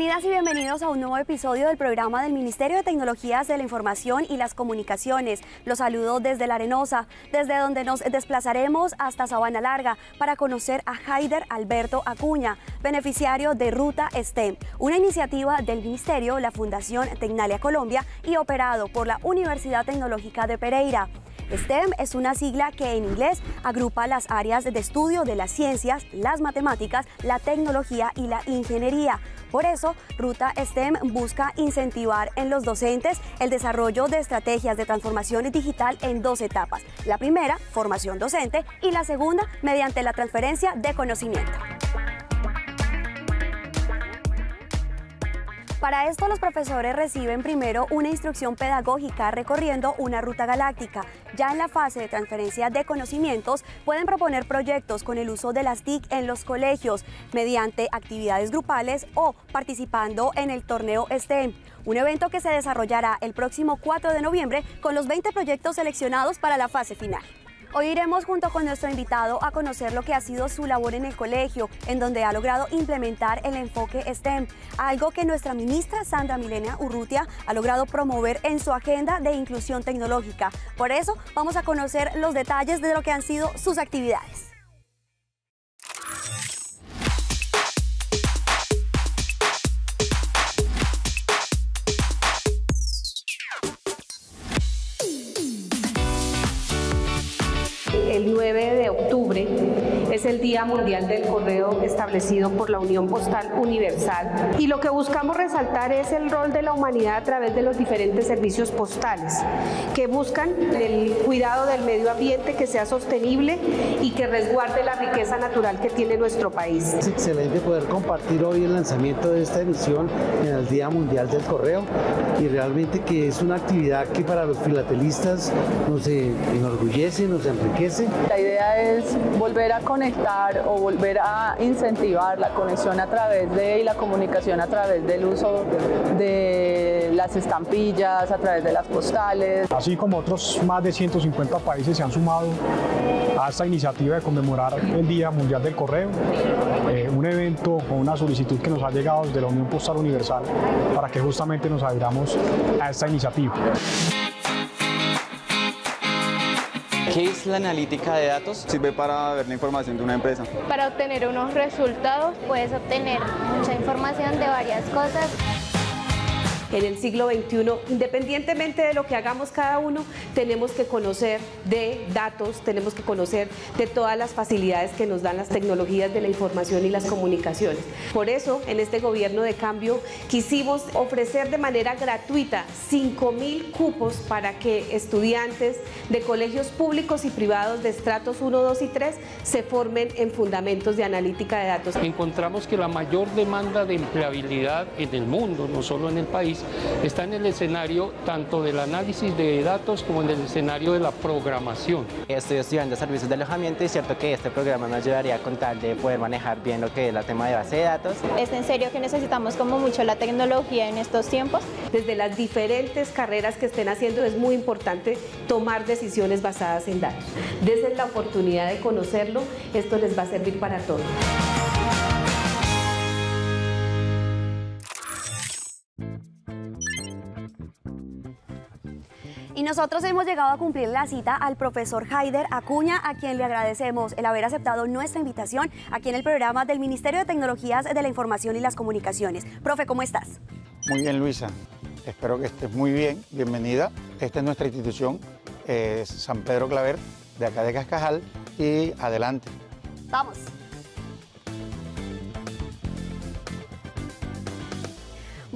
Bienvenidas y bienvenidos a un nuevo episodio del programa del Ministerio de Tecnologías de la Información y las Comunicaciones. Los saludo desde La Arenosa, desde donde nos desplazaremos hasta Sabana Larga para conocer a Haider Alberto Acuña, beneficiario de Ruta STEM, una iniciativa del Ministerio, la Fundación Tecnalia Colombia y operado por la Universidad Tecnológica de Pereira. STEM es una sigla que en inglés agrupa las áreas de estudio de las ciencias, las matemáticas, la tecnología y la ingeniería. Por eso, Ruta STEM busca incentivar en los docentes el desarrollo de estrategias de transformación digital en dos etapas. La primera, formación docente, y la segunda, mediante la transferencia de conocimiento. Para esto los profesores reciben primero una instrucción pedagógica recorriendo una ruta galáctica. Ya en la fase de transferencia de conocimientos pueden proponer proyectos con el uso de las TIC en los colegios mediante actividades grupales o participando en el torneo STEM, un evento que se desarrollará el próximo 4 de noviembre con los 20 proyectos seleccionados para la fase final. Hoy iremos junto con nuestro invitado a conocer lo que ha sido su labor en el colegio, en donde ha logrado implementar el enfoque STEM, algo que nuestra ministra Sandra Milena Urrutia ha logrado promover en su agenda de inclusión tecnológica. Por eso vamos a conocer los detalles de lo que han sido sus actividades. El Día Mundial del Correo establecido por la Unión Postal Universal y lo que buscamos resaltar es el rol de la humanidad a través de los diferentes servicios postales que buscan el cuidado del medio ambiente que sea sostenible y que resguarde la riqueza natural que tiene nuestro país. Es excelente poder compartir hoy el lanzamiento de esta emisión en el Día Mundial del Correo y realmente que es una actividad que para los filatelistas nos enorgullece, nos enriquece. La idea es volver a conectar o volver a incentivar la conexión a través de y la comunicación a través del uso de las estampillas, a través de las postales. Así como otros más de 150 países se han sumado a esta iniciativa de conmemorar el Día Mundial del Correo, eh, un evento o una solicitud que nos ha llegado desde la Unión Postal Universal para que justamente nos adhiramos a esta iniciativa. ¿Qué es la analítica de datos? Sirve para ver la información de una empresa. Para obtener unos resultados puedes obtener mucha información de varias cosas en el siglo XXI, independientemente de lo que hagamos cada uno, tenemos que conocer de datos, tenemos que conocer de todas las facilidades que nos dan las tecnologías de la información y las comunicaciones. Por eso, en este gobierno de cambio, quisimos ofrecer de manera gratuita 5 mil cupos para que estudiantes de colegios públicos y privados de estratos 1, 2 y 3 se formen en fundamentos de analítica de datos. Encontramos que la mayor demanda de empleabilidad en el mundo, no solo en el país, está en el escenario tanto del análisis de datos como en el escenario de la programación. Estoy estudiando servicios de alojamiento y es cierto que este programa me ayudaría con tal de poder manejar bien lo que es el tema de base de datos. Es en serio que necesitamos como mucho la tecnología en estos tiempos. Desde las diferentes carreras que estén haciendo es muy importante tomar decisiones basadas en datos. Desde la oportunidad de conocerlo, esto les va a servir para todo. Y nosotros hemos llegado a cumplir la cita al profesor Haider Acuña, a quien le agradecemos el haber aceptado nuestra invitación aquí en el programa del Ministerio de Tecnologías de la Información y las Comunicaciones. Profe, ¿cómo estás? Muy bien, Luisa. Espero que estés muy bien. Bienvenida. Esta es nuestra institución, eh, San Pedro Claver, de acá de Cascajal. Y adelante. Vamos.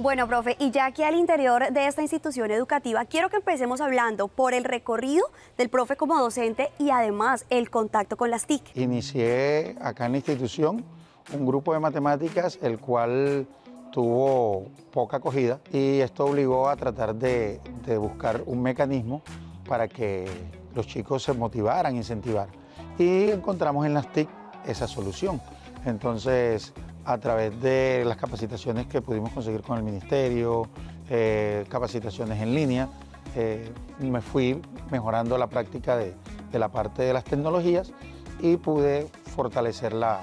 Bueno, profe, y ya aquí al interior de esta institución educativa, quiero que empecemos hablando por el recorrido del profe como docente y además el contacto con las TIC. Inicié acá en la institución un grupo de matemáticas, el cual tuvo poca acogida y esto obligó a tratar de, de buscar un mecanismo para que los chicos se motivaran, incentivaran. Y encontramos en las TIC esa solución. Entonces, a través de las capacitaciones que pudimos conseguir con el ministerio, eh, capacitaciones en línea, eh, me fui mejorando la práctica de, de, la parte de las tecnologías y pude fortalecer la,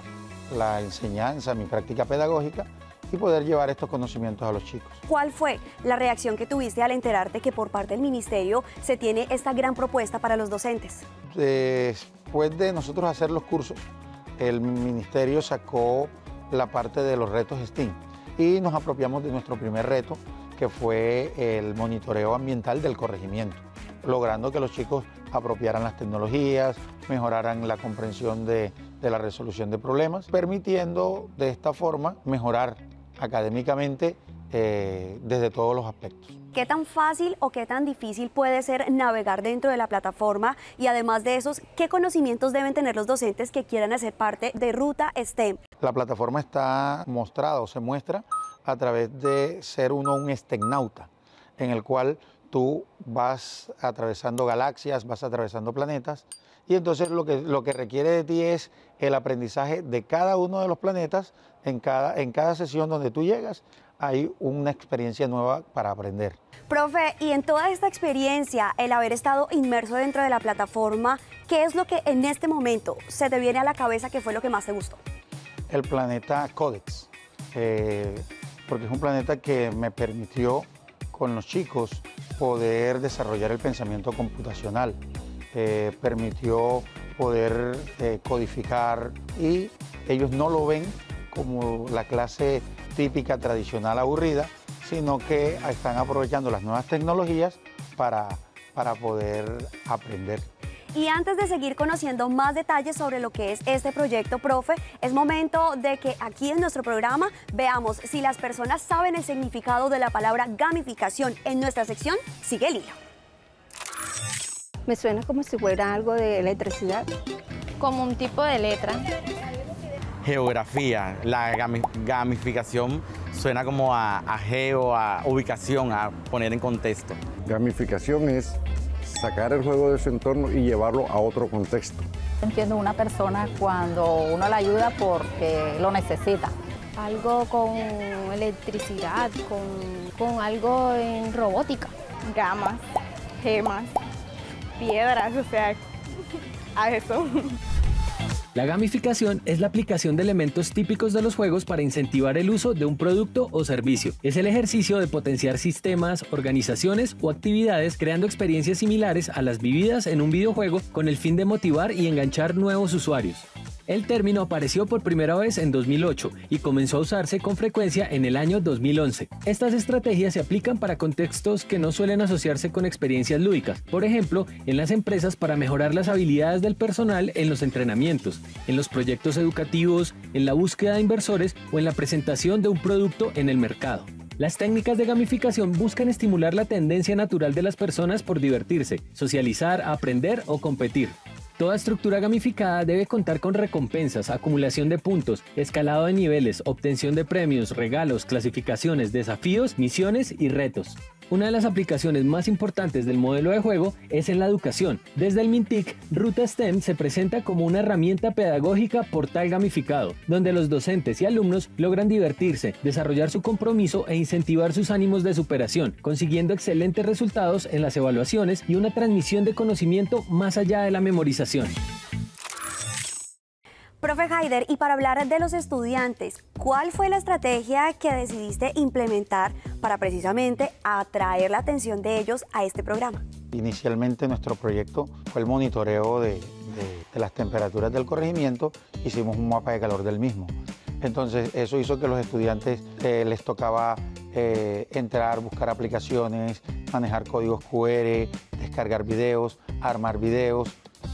la enseñanza, mi práctica pedagógica y poder llevar estos conocimientos a los chicos. ¿Cuál fue la reacción que tuviste al enterarte que por parte del ministerio se tiene esta gran propuesta para los docentes? Después de nosotros hacer los cursos, el ministerio sacó la parte de los retos STEAM. Y nos apropiamos de nuestro primer reto, que fue el monitoreo ambiental del corregimiento, logrando que los chicos apropiaran las tecnologías, mejoraran la comprensión de, de la resolución de problemas, permitiendo de esta forma mejorar académicamente eh, desde todos los aspectos. ¿Qué tan fácil o qué tan difícil puede ser navegar dentro de la plataforma? Y además de esos, ¿qué conocimientos deben tener los docentes que quieran hacer parte de Ruta STEM? La plataforma está mostrada o se muestra a través de ser uno un estecnauta, en el cual tú vas atravesando galaxias, vas atravesando planetas, y entonces lo que, lo que requiere de ti es el aprendizaje de cada uno de los planetas en cada, en cada sesión donde tú llegas hay una experiencia nueva para aprender. Profe, y en toda esta experiencia, el haber estado inmerso dentro de la plataforma, ¿qué es lo que en este momento se te viene a la cabeza que fue lo que más te gustó? El planeta Codex, eh, porque es un planeta que me permitió con los chicos poder desarrollar el pensamiento computacional, eh, permitió poder eh, codificar y ellos no lo ven como la clase típica, tradicional, aburrida, sino que están aprovechando las nuevas tecnologías para, para poder aprender. Y antes de seguir conociendo más detalles sobre lo que es este proyecto, profe, es momento de que aquí en nuestro programa veamos si las personas saben el significado de la palabra gamificación. En nuestra sección, sigue el hilo. Me suena como si fuera algo de electricidad. Como un tipo de letra geografía. La gamificación suena como a, geo, a ubicación, a poner en contexto. Gamificación es sacar el juego de su entorno y llevarlo a otro contexto. Entiendo una persona cuando uno la ayuda porque lo necesita. Algo con electricidad, con, con algo en robótica. Gamas, gemas, piedras, o sea, a eso. La gamificación es la aplicación de elementos típicos de los juegos para incentivar el uso de un producto o servicio. Es el ejercicio de potenciar sistemas, organizaciones o actividades creando experiencias similares a las vividas en un videojuego con el fin de motivar y enganchar nuevos usuarios. El término apareció por primera vez en 2008 y comenzó a usarse con frecuencia en el año 2011. Estas estrategias se aplican para contextos que no suelen asociarse con experiencias lúdicas, por ejemplo, en las empresas para mejorar las habilidades del personal en los entrenamientos, en los proyectos educativos, en la búsqueda de inversores o en la presentación de un producto en el mercado. Las técnicas de gamificación buscan estimular la tendencia natural de las personas por divertirse, socializar, aprender o competir. Toda estructura gamificada debe contar con recompensas, acumulación de puntos, escalado de niveles, obtención de premios, regalos, clasificaciones, desafíos, misiones y retos. Una de las aplicaciones más importantes del modelo de juego es en la educación. Desde el Mintic, Ruta STEM se presenta como una herramienta pedagógica portal gamificado, donde los docentes y alumnos logran divertirse, desarrollar su compromiso e incentivar sus ánimos de superación, consiguiendo excelentes resultados en las evaluaciones y una transmisión de conocimiento más allá de la memorización. Profe Haider, y para hablar de los estudiantes, ¿cuál fue la estrategia que decidiste implementar para precisamente atraer la atención de ellos a este programa? Inicialmente nuestro proyecto fue el monitoreo de, las temperaturas del corregimiento, hicimos un mapa de calor del mismo. Entonces eso hizo que los estudiantes eh, les tocaba eh, entrar, buscar aplicaciones, manejar códigos QR, descargar videos, armar videos.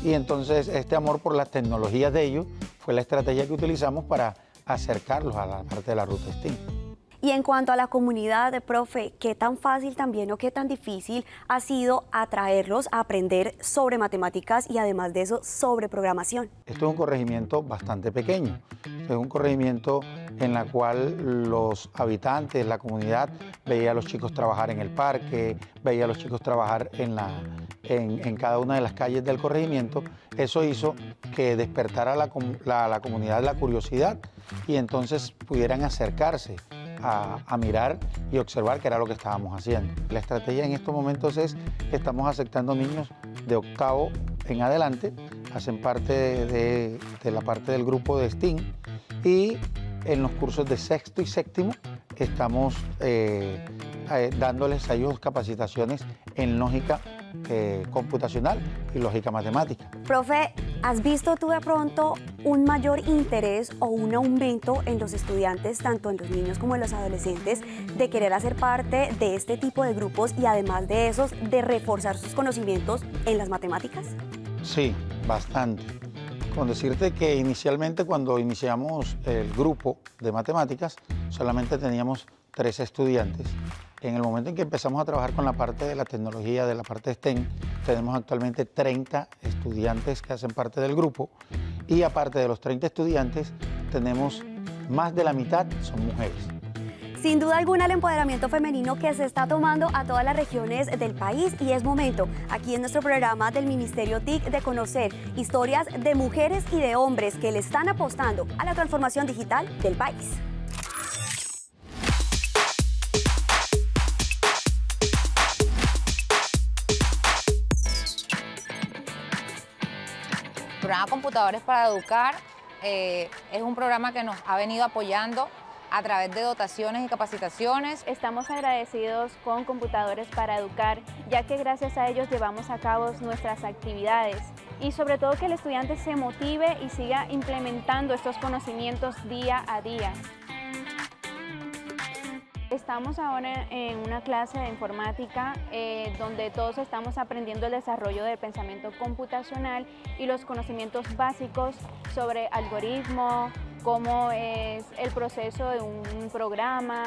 Y entonces este amor por las tecnologías de ellos fue la estrategia que utilizamos para acercarlos a la parte de la ruta STEAM. Y en cuanto a la comunidad de profe, ¿qué tan fácil también o qué tan difícil ha sido atraerlos a aprender sobre matemáticas y además de eso sobre programación? Esto es un corregimiento bastante pequeño. Es un corregimiento en la cual los habitantes, la comunidad, veía a los chicos trabajar en el parque, veía a los chicos trabajar en la, en, cada una de las calles del corregimiento, eso hizo que despertara la, la, la comunidad la curiosidad y entonces pudieran acercarse a, mirar y observar qué era lo que estábamos haciendo. La estrategia en estos momentos es que estamos aceptando niños de octavo en adelante, hacen parte de, de la parte del grupo de STEAM y en los cursos de sexto y séptimo estamos eh, eh, dándoles a ellos capacitaciones en lógica eh, computacional y lógica matemática. Profe, ¿has visto tú de pronto un mayor interés o un aumento en los estudiantes, tanto en los niños como en los adolescentes, de querer hacer parte de este tipo de grupos y además de esos, de reforzar sus conocimientos en las matemáticas? Sí, bastante. Con decirte que inicialmente cuando iniciamos el grupo de matemáticas solamente teníamos tres estudiantes. En el momento en que empezamos a trabajar con la parte de la tecnología, de la parte STEM, tenemos actualmente 30 estudiantes que hacen parte del grupo y aparte de los 30 estudiantes tenemos más de la mitad son mujeres. Sin duda alguna el empoderamiento femenino que se está tomando a todas las regiones del país y es momento aquí en nuestro programa del Ministerio TIC de conocer historias de mujeres y de hombres que le están apostando a la transformación digital del país. Computadores para Educar eh, es un programa que nos ha venido apoyando a través de dotaciones y capacitaciones. Estamos agradecidos con Computadores para Educar, ya que gracias a ellos llevamos a cabo nuestras actividades y sobre todo que el estudiante se motive y siga implementando estos conocimientos día a día. Estamos ahora en una clase de informática eh, donde todos estamos aprendiendo el desarrollo del pensamiento computacional y los conocimientos básicos sobre algoritmo, cómo es el proceso de un programa,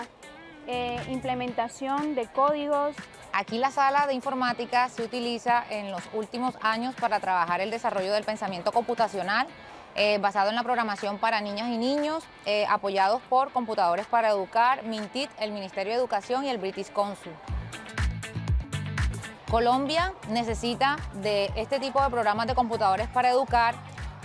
eh, implementación de códigos. Aquí la sala de informática se utiliza en los últimos años para trabajar el desarrollo del pensamiento computacional eh, basado en la programación para niñas y niños, eh, apoyados por Computadores para Educar, Mintit, el Ministerio de Educación y el British Council. Colombia necesita de este tipo de programas de computadores para educar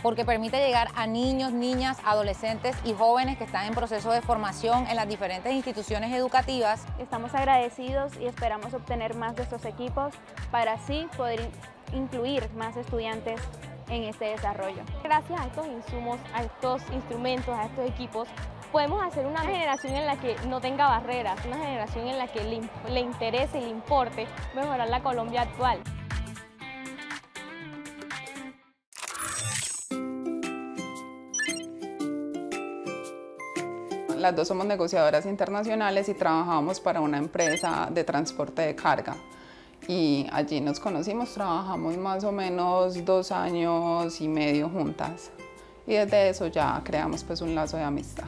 porque permite llegar a niños, niñas, adolescentes y jóvenes que están en proceso de formación en las diferentes instituciones educativas. Estamos agradecidos y esperamos obtener más de estos equipos para así poder incluir más estudiantes en este desarrollo. Gracias a estos insumos, a estos instrumentos, a estos equipos, podemos hacer una generación en la que no tenga barreras, una generación en la que le, le interese y le importe mejorar la Colombia actual. Las dos somos negociadoras internacionales y trabajamos para una empresa de transporte de carga y allí nos conocimos, trabajamos más o menos dos años y medio juntas y desde eso ya creamos pues un lazo de amistad.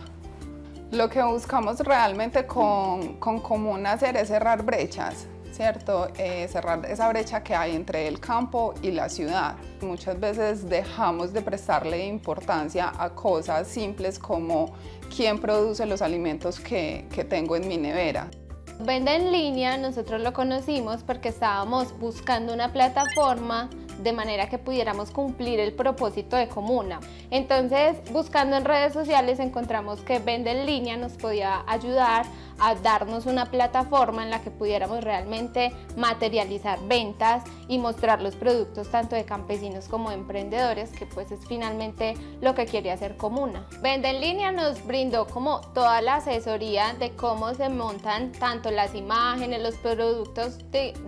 Lo que buscamos realmente con, con Común hacer es cerrar brechas, ¿cierto? Eh, cerrar esa brecha que hay entre el campo y la ciudad. Muchas veces dejamos de prestarle importancia a cosas simples como quién produce los alimentos que, que tengo en mi nevera. Venda en línea, nosotros lo conocimos porque estábamos buscando una plataforma de manera que pudiéramos cumplir el propósito de Comuna. Entonces, buscando en redes sociales encontramos que Vende en línea nos podía ayudar a darnos una plataforma en la que pudiéramos realmente materializar ventas y mostrar los productos tanto de campesinos como de emprendedores, que pues es finalmente lo que quiere hacer Comuna. Vende en línea nos brindó como toda la asesoría de cómo se montan tanto las imágenes, los productos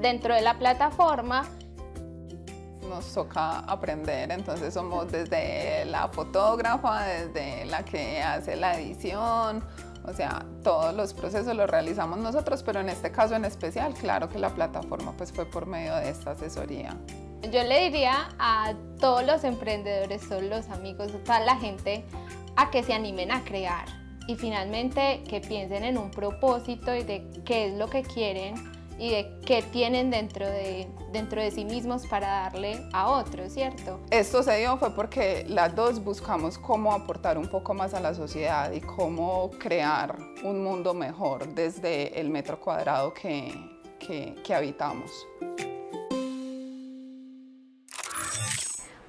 dentro de la plataforma, nos toca aprender, entonces somos desde la fotógrafa, desde la que hace la edición, o sea, todos los procesos los realizamos nosotros, pero en este caso en especial, claro que la plataforma pues fue por medio de esta asesoría. Yo le diría a todos los emprendedores, todos los amigos, toda la gente, a que se animen a crear. Y finalmente que piensen en un propósito y de qué es lo que quieren y de qué tienen dentro de, dentro de sí mismos para darle a otros, ¿cierto? Esto se dio fue porque las dos buscamos cómo aportar un poco más a la sociedad y cómo crear un mundo mejor desde el metro cuadrado que, que, que habitamos.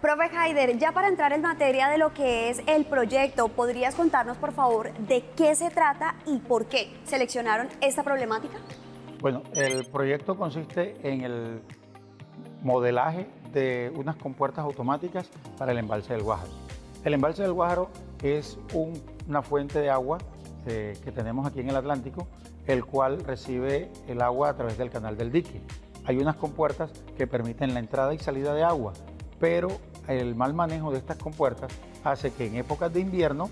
Profe Haider, ya para entrar en materia de lo que es el proyecto, ¿podrías contarnos por favor de qué se trata y por qué seleccionaron esta problemática? Bueno, el proyecto consiste en el modelaje de unas compuertas automáticas para el embalse del Guájaro. El embalse del Guájaro es un una fuente de agua eh, que tenemos aquí en el Atlántico, el cual recibe el agua a través del canal del dique. Hay unas compuertas que permiten la entrada y salida de agua, pero el mal manejo de estas compuertas hace que en épocas de invierno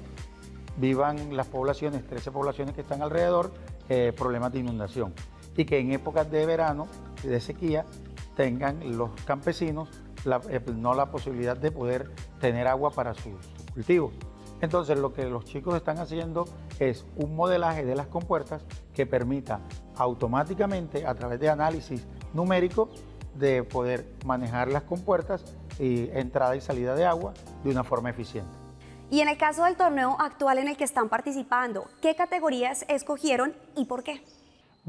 vivan las poblaciones, 13 poblaciones que están alrededor, eh, problemas de inundación. Y que en épocas de verano, de sequía, tengan los campesinos eh, no la posibilidad de poder tener agua para sus, sus cultivos. Entonces lo que los chicos están haciendo es un modelaje de las compuertas que permita automáticamente a través de análisis numérico de poder manejar las compuertas y entrada y salida de agua de una forma eficiente. Y en el caso del torneo actual en el que están participando, ¿qué categorías escogieron y por qué?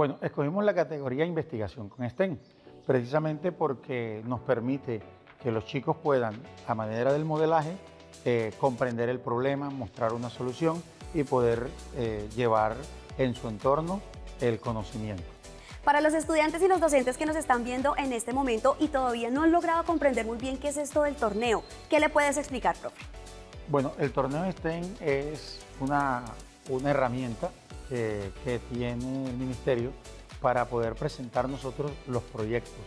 Bueno, escogimos la categoría investigación con STEM, precisamente porque nos permite que los chicos puedan, a manera del modelaje, eh, comprender el problema, mostrar una solución y poder eh, llevar en su entorno el conocimiento. Para los estudiantes y los docentes que nos están viendo en este momento y todavía no han logrado comprender muy bien qué es esto del torneo, ¿qué le puedes explicar, profe? Bueno, el torneo STEM es una, una herramienta eh, que tiene el Ministerio para poder presentar nosotros los proyectos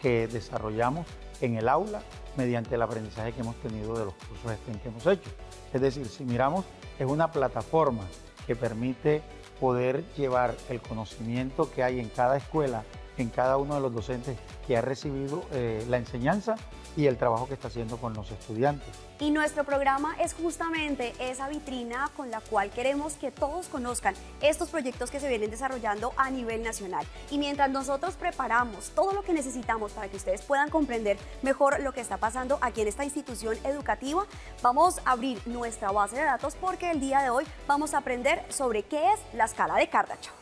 que desarrollamos en el aula mediante el aprendizaje que hemos tenido de los cursos STEM que hemos hecho. Es decir, si miramos, es una plataforma que permite poder llevar el conocimiento que hay en cada escuela, en cada uno de los docentes que ha recibido eh, la enseñanza y el trabajo que está haciendo con los estudiantes. Y nuestro programa es justamente esa vitrina con la cual queremos que todos conozcan estos proyectos que se vienen desarrollando a nivel nacional. Y mientras nosotros preparamos todo lo que necesitamos para que ustedes puedan comprender mejor lo que está pasando aquí en esta institución educativa, vamos a abrir nuestra base de datos porque el día de hoy vamos a aprender sobre qué es la escala de Kardashev.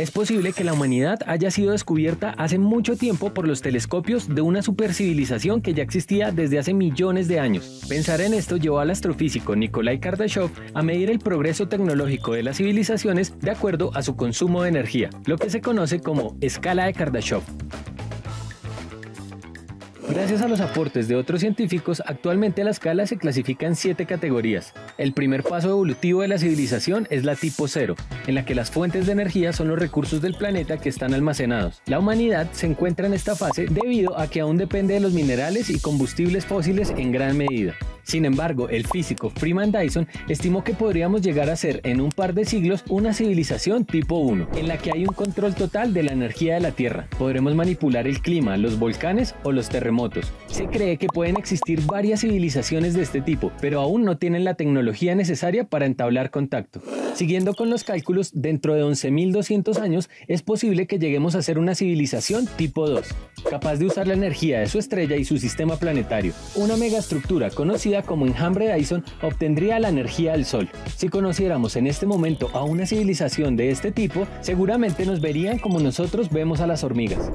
Es posible que la humanidad haya sido descubierta hace mucho tiempo por los telescopios de una supercivilización que ya existía desde hace millones de años. Pensar en esto llevó al astrofísico Nikolai Kardashev a medir el progreso tecnológico de las civilizaciones de acuerdo a su consumo de energía, lo que se conoce como escala de Kardashev. Gracias a los aportes de otros científicos, actualmente la escala se clasifica en siete categorías. El primer paso evolutivo de la civilización es la tipo cero, en la que las fuentes de energía son los recursos del planeta que están almacenados. La humanidad se encuentra en esta fase debido a que aún depende de los minerales y combustibles fósiles en gran medida. Sin embargo, el físico Freeman Dyson estimó que podríamos llegar a ser en un par de siglos una civilización tipo 1, en la que hay un control total de la energía de la Tierra. Podremos manipular el clima, los volcanes o los terremotos. Se cree que pueden existir varias civilizaciones de este tipo, pero aún no tienen la tecnología necesaria para entablar contacto. Siguiendo con los cálculos, dentro de 11.200 años es posible que lleguemos a ser una civilización tipo 2, capaz de usar la energía de su estrella y su sistema planetario. Una megaestructura conocida como enjambre Dyson obtendría la energía del Sol. Si conociéramos en este momento a una civilización de este tipo, seguramente nos verían como nosotros vemos a las hormigas.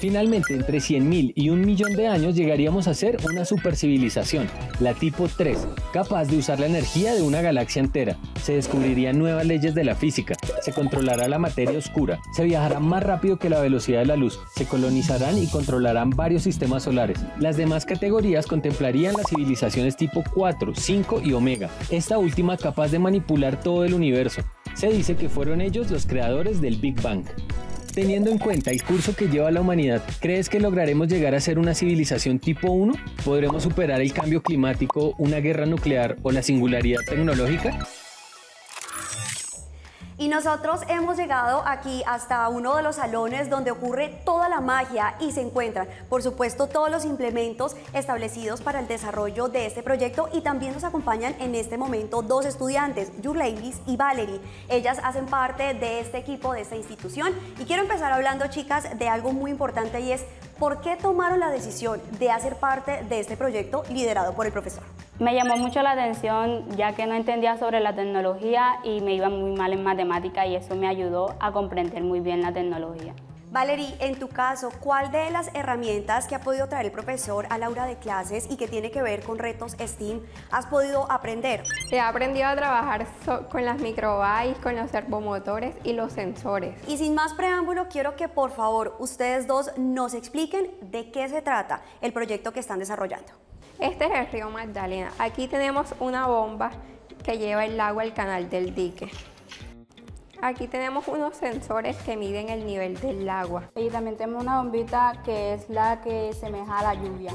Finalmente, entre 100.000 y un millón de años llegaríamos a ser una supercivilización, la tipo 3, capaz de usar la energía de una galaxia entera. Se descubrirían nuevas leyes de la física, se controlará la materia oscura, se viajará más rápido que la velocidad de la luz, se colonizarán y controlarán varios sistemas solares. Las demás categorías contemplarían las civilizaciones tipo 4, 5 y Omega, esta última capaz de manipular todo el universo. Se dice que fueron ellos los creadores del Big Bang. Teniendo en cuenta el curso que lleva la humanidad, ¿crees que lograremos llegar a ser una civilización tipo 1? ¿Podremos superar el cambio climático, una guerra nuclear o la singularidad tecnológica? Y nosotros hemos llegado aquí hasta uno de los salones donde ocurre toda la magia y se encuentran, por supuesto, todos los implementos establecidos para el desarrollo de este proyecto y también nos acompañan en este momento dos estudiantes, Yurleilis y Valerie. Ellas hacen parte de este equipo, de esta institución y quiero empezar hablando, chicas, de algo muy importante y es ¿por qué tomaron la decisión de hacer parte de este proyecto liderado por el profesor? Me llamó mucho la atención ya que no entendía sobre la tecnología y me iba muy mal en matemática y eso me ayudó a comprender muy bien la tecnología. Valerie, en tu caso, ¿cuál de las herramientas que ha podido traer el profesor a la aula de clases y que tiene que ver con retos STEAM has podido aprender? He aprendido a trabajar con las microbytes, con los servomotores y los sensores. Y sin más preámbulo, quiero que por favor ustedes dos nos expliquen de qué se trata el proyecto que están desarrollando. Este es el río Magdalena. Aquí tenemos una bomba que lleva el agua al canal del dique. Aquí tenemos unos sensores que miden el nivel del agua. Y también tenemos una bombita que es la que semeja a la lluvia.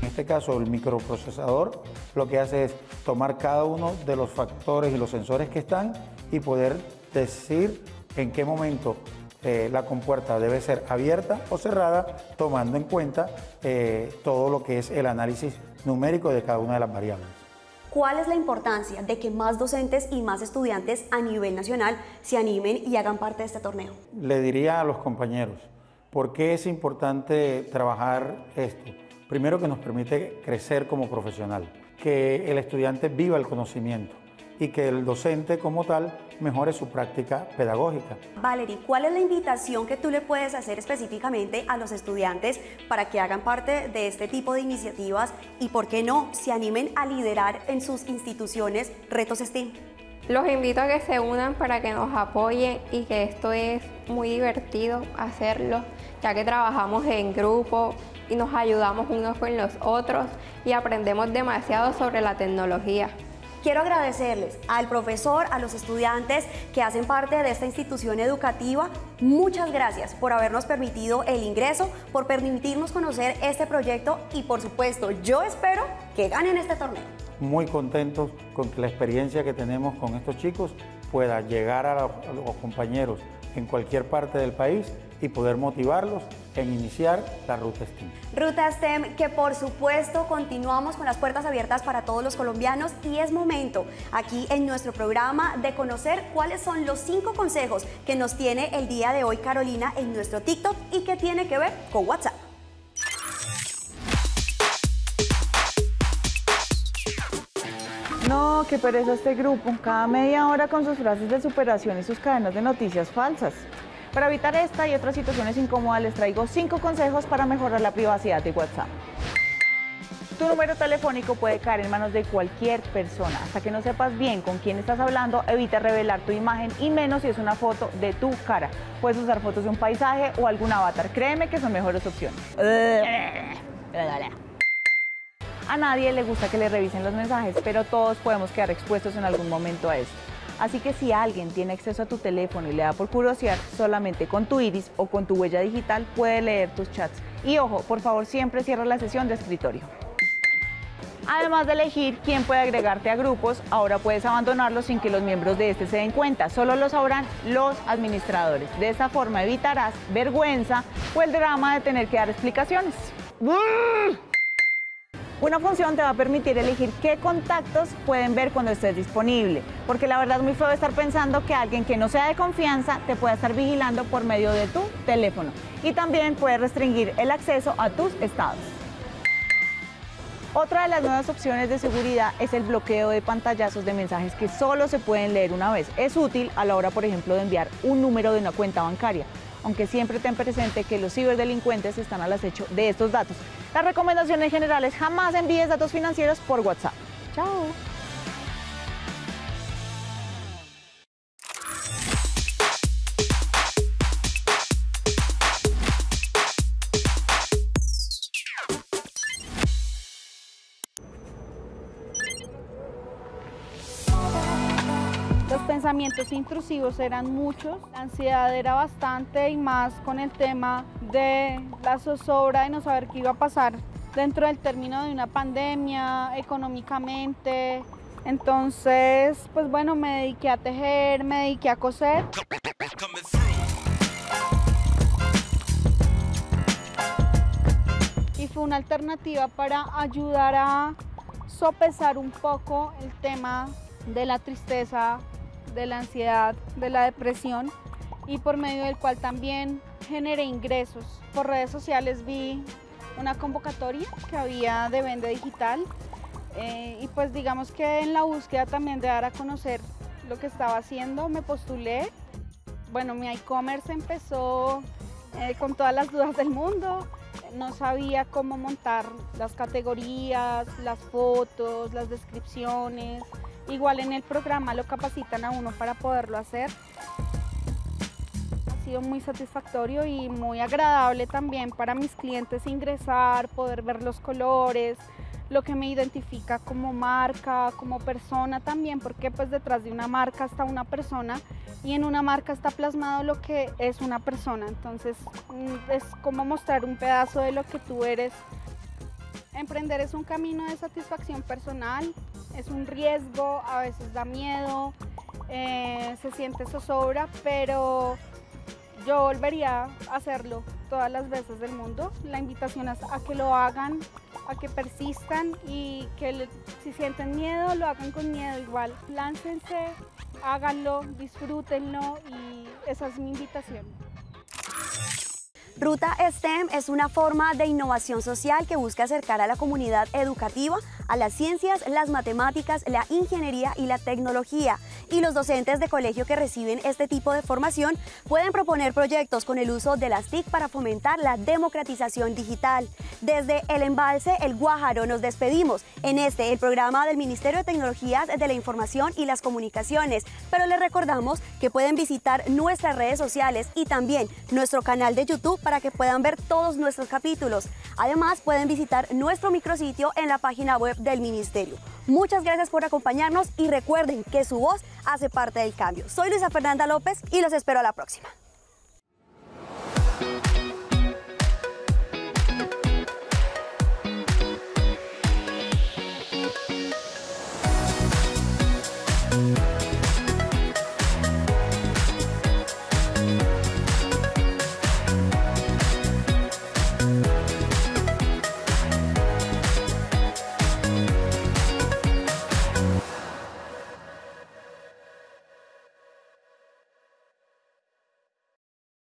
En este caso, el microprocesador lo que hace es tomar cada uno de los factores y los sensores que están y poder decir en qué momento eh, la compuerta debe ser abierta o cerrada, tomando en cuenta eh, todo lo que es el análisis numérico de cada una de las variables. ¿Cuál es la importancia de que más docentes y más estudiantes a nivel nacional se animen y hagan parte de este torneo? Le diría a los compañeros, ¿por qué es importante trabajar esto? Primero que nos permite crecer como profesional, que el estudiante viva el conocimiento y que el docente como tal mejore su práctica pedagógica. Valerie, ¿cuál es la invitación que tú le puedes hacer específicamente a los estudiantes para que hagan parte de este tipo de iniciativas y, por qué no, se animen a liderar en sus instituciones retos STEAM? Los invito a que se unan para que nos apoyen y que esto es muy divertido hacerlo, ya que trabajamos en grupo y nos ayudamos unos con los otros y aprendemos demasiado sobre la tecnología. Quiero agradecerles al profesor, a los estudiantes que hacen parte de esta institución educativa. Muchas gracias por habernos permitido el ingreso, por permitirnos conocer este proyecto y por supuesto yo espero que ganen este torneo. Muy contentos con la experiencia que tenemos con estos chicos pueda llegar a los compañeros en cualquier parte del país y poder motivarlos en iniciar la ruta STEM. Ruta STEM que por supuesto continuamos con las puertas abiertas para todos los colombianos y es momento aquí en nuestro programa de conocer cuáles son los cinco consejos que nos tiene el día de hoy Carolina en nuestro TikTok y que tiene que ver con WhatsApp. No, qué pereza este grupo. Cada media hora con sus frases de superación y sus cadenas de noticias falsas. Para evitar esta y otras situaciones incómodas les traigo cinco consejos para mejorar la privacidad de WhatsApp. Tu número telefónico puede caer en manos de cualquier persona. Hasta que no sepas bien con quién estás hablando, evita revelar tu imagen y menos si es una foto de tu cara. Puedes usar fotos de un paisaje o algún avatar. Créeme que son mejores opciones. A nadie le gusta que le revisen los mensajes, pero todos podemos quedar expuestos en algún momento a esto. Así que si alguien tiene acceso a tu teléfono y le da por curiosidad, solamente con tu iris o con tu huella digital puede leer tus chats. Y ojo, por favor siempre cierra la sesión de escritorio. Además de elegir quién puede agregarte a grupos, ahora puedes abandonarlos sin que los miembros de este se den cuenta. Solo lo sabrán los administradores. De esta forma evitarás vergüenza o el drama de tener que dar explicaciones. Una función te va a permitir elegir qué contactos pueden ver cuando estés disponible, porque la verdad es muy feo estar pensando que alguien que no sea de confianza te pueda estar vigilando por medio de tu teléfono. Y también puedes restringir el acceso a tus estados. Otra de las nuevas opciones de seguridad es el bloqueo de pantallazos de mensajes que solo se pueden leer una vez. Es útil a la hora, por ejemplo, de enviar un número de una cuenta bancaria, aunque siempre ten presente que los ciberdelincuentes están al acecho de estos datos. Las recomendaciones generales, jamás envíes datos financieros por WhatsApp. Chao. Pensamientos intrusivos eran muchos, la ansiedad era bastante y más con el tema de la zozobra de no saber qué iba a pasar dentro del término de una pandemia, económicamente. Entonces, pues bueno, me dediqué a tejer, me dediqué a coser. Y fue una alternativa para ayudar a sopesar un poco el tema de la tristeza, de la ansiedad, de la depresión y por medio del cual también generé ingresos. Por redes sociales vi una convocatoria que había de venta digital Eh, y pues digamos que en la búsqueda también de dar a conocer lo que estaba haciendo, me postulé. Bueno, mi e-commerce empezó eh, con todas las dudas del mundo. No sabía cómo montar las categorías, las fotos, las descripciones. Igual en el programa lo capacitan a uno para poderlo hacer. Ha sido muy satisfactorio y muy agradable también para mis clientes ingresar, poder ver los colores, lo que me identifica como marca, como persona también, porque pues detrás de una marca está una persona y en una marca está plasmado lo que es una persona. Entonces mm, es como mostrar un pedazo de lo que tú eres. Emprender es un camino de satisfacción personal, es un riesgo, a veces da miedo, eh, se siente zozobra, pero yo volvería a hacerlo todas las veces del mundo. La invitación es a que lo hagan, a que persistan y que si sienten miedo, lo hagan con miedo igual. Láncense, háganlo, disfrútenlo y esa es mi invitación. Ruta STEM es una forma de innovación social que busca acercar a la comunidad educativa a las ciencias, las matemáticas, la ingeniería y la tecnología. Y los docentes de colegio que reciben este tipo de formación pueden proponer proyectos con el uso de las TIC para fomentar la democratización digital. Desde el embalse El Guájaro nos despedimos en este, el programa del Ministerio de Tecnologías de la Información y las Comunicaciones. Pero les recordamos que pueden visitar nuestras redes sociales y también nuestro canal de YouTube que puedan ver todos nuestros capítulos. Además, pueden visitar nuestro micrositio en la página web del Ministerio. Muchas gracias por acompañarnos y recuerden que su voz hace parte del cambio. Soy Luisa Fernanda López y los espero a la próxima.